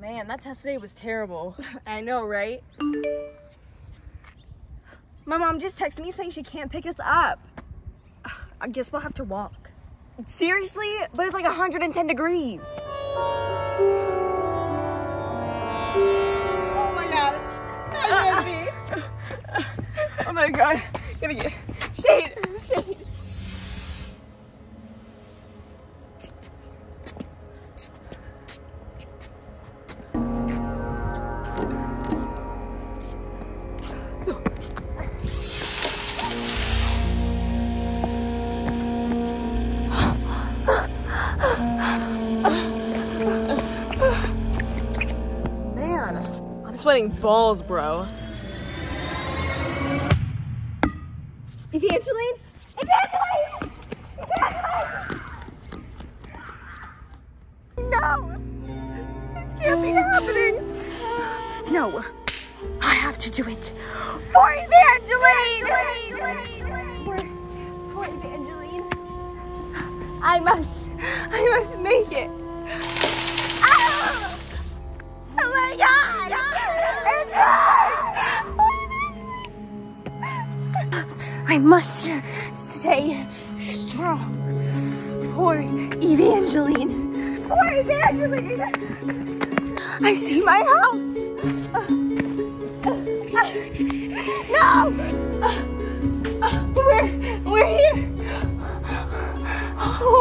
Man, that test today was terrible. I know, right? My mom just texted me saying she can't pick us up. I guess we'll have to walk. Seriously? But it's like 110 degrees. Oh my god. I oh my god. Gonna get shade. Shade. Man, I'm sweating balls, bro. Evangeline? Evangeline! No! This can't be happening! No, have to do it for Evangeline! For, for Evangeline. I must, I must make it. Oh my god! I must stay strong for Evangeline. For Evangeline! I see my house! 아